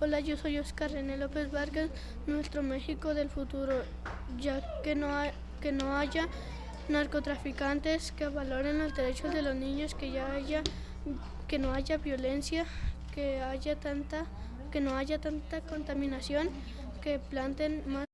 Hola, yo soy Oscar René López Vargas, nuestro México del futuro, ya que no, hay, que no haya narcotraficantes que valoren los derechos de los niños, que ya haya, que no haya violencia, que haya tanta, que no haya tanta contaminación, que planten más